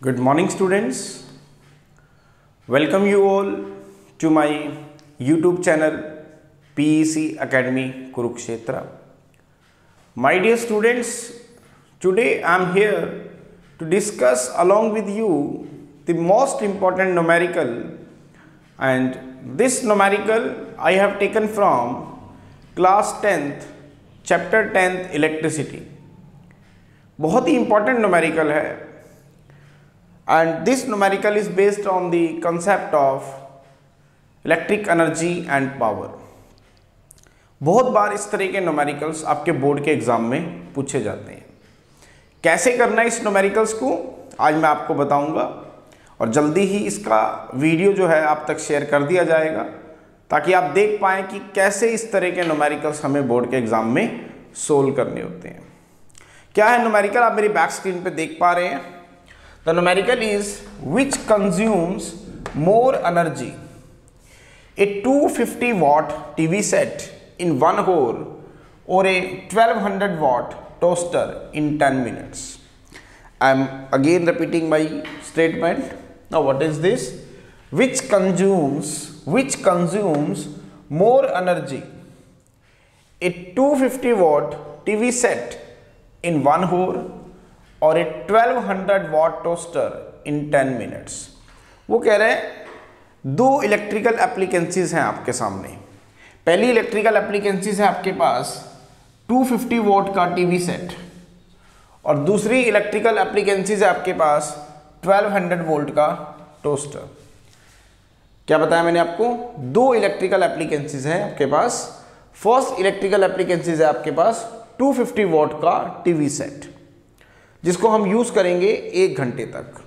Good morning, students. Welcome you all to my YouTube channel PEC Academy Kurukshetra. My dear students, today I am here to discuss along with you the most important numerical and this numerical I have taken from class 10th chapter 10th electricity बहुत ही important numerical है and this numerical is based on the concept of electric energy and power बहुत बार इस तरह के numericals आपके board के एग्ज़ाम में पूछे जाते हैं। कैसे करना है इस न्यूमेरिकल्स को? आज मैं आपको बताऊँगा। और जल्दी ही इसका वीडियो जो है आप तक शेयर कर दिया जाएगा, ताकि आप देख पाएँ कि कैसे इस तरह के न्यूमेरिकल्स हमें बोर्ड के एग्ज़ाम में सोल्व करने होते हैं। क्या है न्यूमेरिकल आप मेरी बैक स्क्रीन पे देख पा रहे हैं। The numerical is which consumes more energy. A 250 watt TV set in 1 hour or a 1200 watt toaster in 10 minutes. I am again repeating my statement. Now what is this? Which consumes, which consumes more energy? A 250 watt TV set in 1 hour or a 1200 watt toaster in 10 minutes वो कह रहे हैं, दो electrical एप्लीकेंसीज हैं आपके सामने। पहली electrical appliances है आपके पास 250 वोट का टीवी सेट और दूसरी इलेक्ट्रिकल एप्लीकेंसीज है आपके पास 1200 वोल्ट का टोस्टर क्या बताया मैंने आपको? दो इलेक्ट्रिकल एप्लीकेंसीज हैं आपके पास। फ़र्स्ट इलेक्ट्रिकल एप्लीकेंसीज है आपके पास 250 वॉट का टीवी सेट जिसको हम यूज़ करेंगे एक घंटे तक।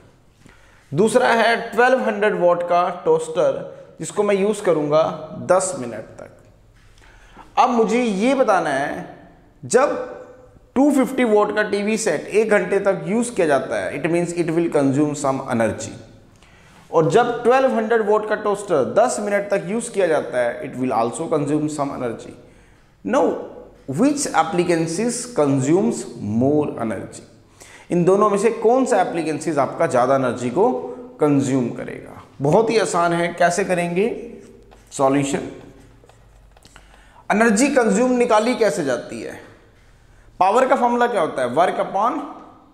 दूसरा है 1200 वॉट का टोस्टर जिसको मैं यूज़ करूँगा 10 मिनट तक। अब मुझे ये बताना है, जब 250 वोट का टीवी सेट एक घंटे तक यूज़ किया जाता है it means it will consume some energy और जब 1200 वोट का टोस्टर 10 मिनट तक यूज़ किया जाता है it will also consume some energy now which appliances consumes more energy इन दोनों में से कौन सा एप्लीकेंसीज आपका ज़्यादा एनर्जी को कंज्यूम करेगा? बहुत ही आसान है। कैसे करेंगे? सॉल्यूशन एनर्जी कंज्यूम निकाली कैसे जाती है? पावर का फॉर्मूला क्या होता है? वर्क अपॉन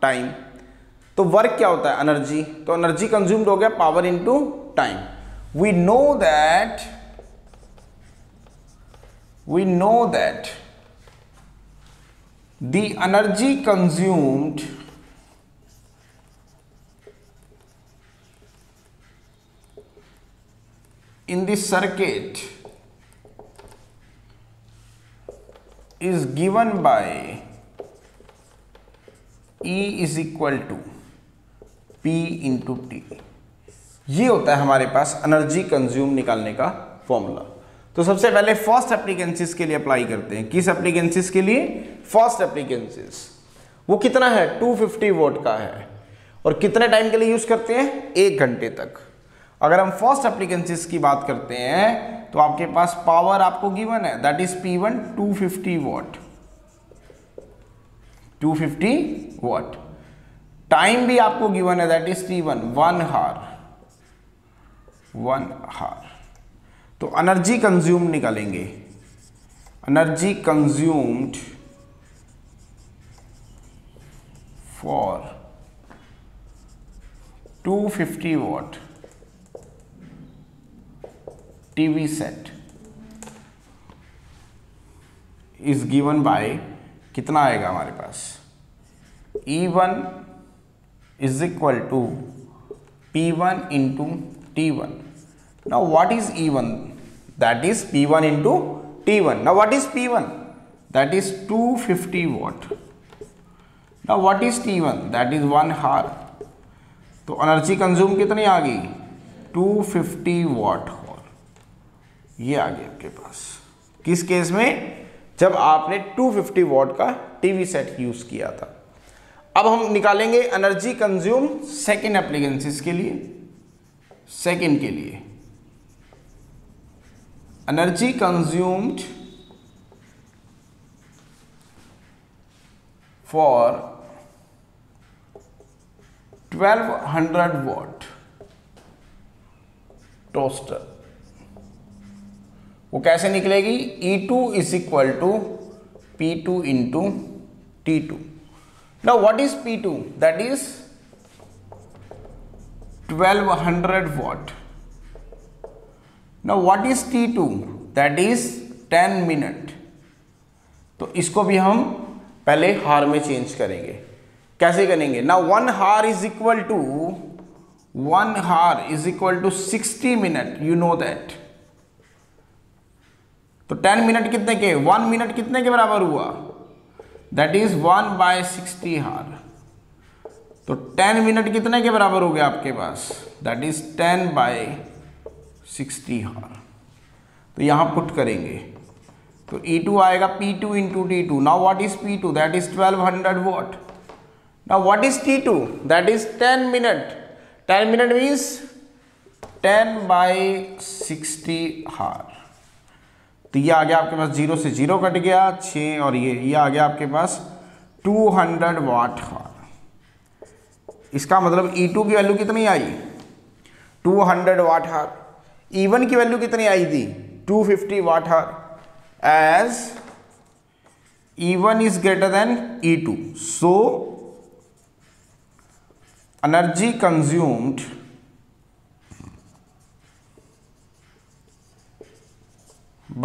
टाइम तो वर्क क्या होता है? एनर्जी तो एनर्जी कंज्यूम्ड हो गया power into time we know that we know that the energy consumed in the circuit is given by E is equal to P into T. ये होता है हमारे पास एनर्जी कंज्यूम निकालने का फॉर्मूला तो सबसे पहले फ़र्स्ट एप्लीकेंसीज के लिए अप्लाई करते हैं। किस एप्लीकेंसीज के लिए? फ़र्स्ट एप्लीकेंसीज वो कितना है? 250 वोट का है। और कितने टाइम के लिए यूज़ करते हैं? एक घंटे तक। अगर हम फ़र्स्ट एप्लीकेंसीज की बात करते हैं तो आपके पास पावर आपको गिवन है that is P one two fifty watt two fifty watt time भी आपको गिवन है that is T one one hour one hour तो एनर्जी कंज्यूम निकालेंगे. Energy consumed for 250 watt TV set is given by कितना आएगा हमारे पास? E one is equal to P one into T one ना what is E one that is P one into T one ना what is P one that is two fifty watt ना what is T one that is one hour तो energy consume कितनी आ गई? To fifty what हो ये आ गया आपके पास। किस केस में? जब आपने 250 वॉट का टीवी सेट यूज़ किया था। अब हम निकालेंगे एनर्जी कंज्यूम सेकेंड एप्लीकेंसीज के लिए। सेकेंड के लिए। Energy consumed for 1200 watt toaster वो कैसे निकलेगी? E2 two is equal to P two into T two ना what is P two that is 1200 watt. Now, what is t2 that is 10 minute तो इसको भी हम पहले हार में चेंज करेंगे। कैसे करेंगे? ना one hour is equal to one hour is equal to 60 minute you know that तो 10 मिनट कितने के? वन मिनट कितने के बराबर हुआ? That is one by sixty hour तो 10 मिनट कितने के बराबर हो गया आपके पास? दैट इज़ 10 बाय 60 हार तो यहाँ पुट करेंगे। तो E2 आएगा P2 two into T two now what is P two that is twelve hundred watt now what is T two that is ten minute ten minute means ten by sixty hour तो ये आ गया आपके पास zero से zero cut गया छ और ये ये आ गया आपके पास टू हंड्रेड वाट हार इसका मतलब E2 की वैल्यू कितनी आई? 200 वाट हार E1 की वैल्यू कितनी आई थी? 250 watt hour as E1 is greater than E2 so energy consumed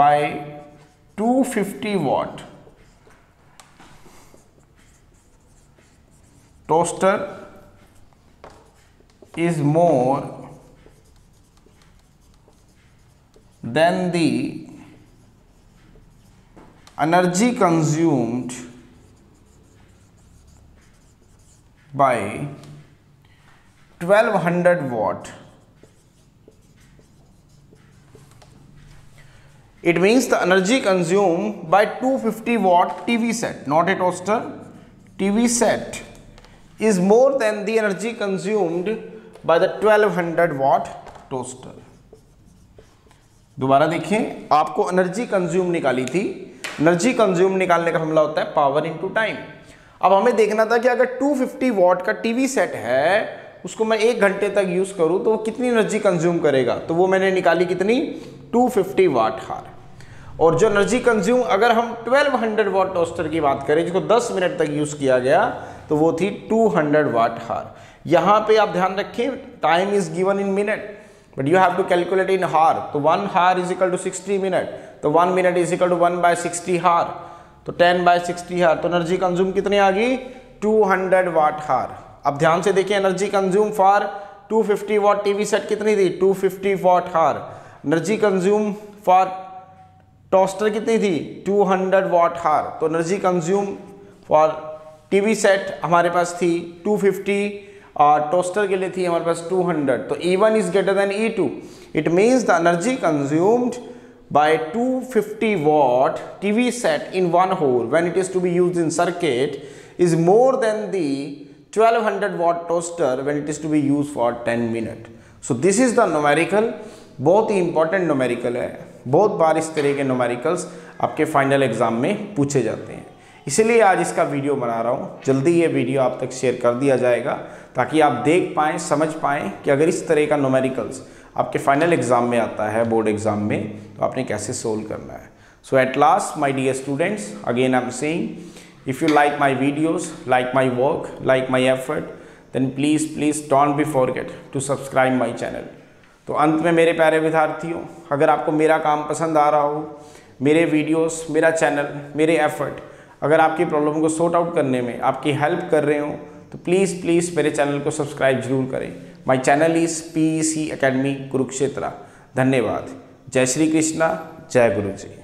by 250 watt toaster is more than the energy consumed by 1200 watt it means the energy consumed by 250 watt TV set, not a toaster. TV set is more than the energy consumed by the 1200 watt toaster दोबारा देखें आपको energy consume निकाली थी। Energy consume निकालने का हमला होता है पावर इनटू टाइम अब हमें देखना था कि अगर 250 वॉट का टीवी सेट है, उसको मैं एक घंटे तक यूज़ करूँ तो वो कितनी एनर्जी कंज्यूम करेगा? तो वो मैंने निकाली कितनी? 250 वाट हार। और जो एनर्जी कंज्यूम अगर हम 1200 वॉट टोस्टर की बात करें, जिसको 10 मिनट तक यूज़ किया गया तो वो थी 200 हंड्रेड वाट हार यहाँ पे आप ध्यान रखें time is given in minute but you have to calculate in hour तो one hour is equal to sixty minute तो one minute is equal to one by sixty hour तो टेन बाय सिक्सटी हार तो energy consume कितनी आ गई? Two hundred watt हार अब ध्यान से देखिए energy consume for 250 watt TV set कितनी थी? 250 वॉट हार एनर्जी कंज्यूम फॉर टोस्टर कितनी थी? 200 हंड्रेड वॉट हार। तो energy consume for TV set हमारे पास थी 250 और टोस्टर के लिए थी हमारे पास 200 तो E one is greater than E two it means the energy consumed by two fifty watt TV set in one hour when it is to be use in circuit is more than the 1200 hundred watt toaster when it is to be use for ten minute so this is the numerical बहुत ही important numerical है। बहुत बार इस तरह के numericals आपके final exam में पूछे जाते हैं। इसीलिए आज इसका वीडियो बना रहा हूँ। जल्दी ये वीडियो आप तक शेयर कर दिया जाएगा, ताकि आप देख पाएँ, समझ पाएँ कि अगर इस तरह का नोमेरिकल्स आपके फाइनल एग्ज़ाम में आता है बोर्ड एग्ज़ाम में तो आपने कैसे सोल्व करना है। So at last my dear students again I am saying if you like my videos like my work like my effort then please please don't be forget to subscribe my channel तो अंत में मेरे प्यारे विद्यार्थियों, अगर आपको मेरा काम पसंद आ रहा हो, मेरे वीडियोस मेरा चैनल मेरे एफर्ट अगर आपकी प्रॉब्लम को सॉर्ट आउट करने में आपकी हेल्प कर रहे हो तो प्लीज़ प्लीज़ मेरे चैनल को सब्सक्राइब ज़रूर करें। My channel is P C academy Kurukshetra धन्यवाद। जय श्री कृष्णा, जय गुरु जी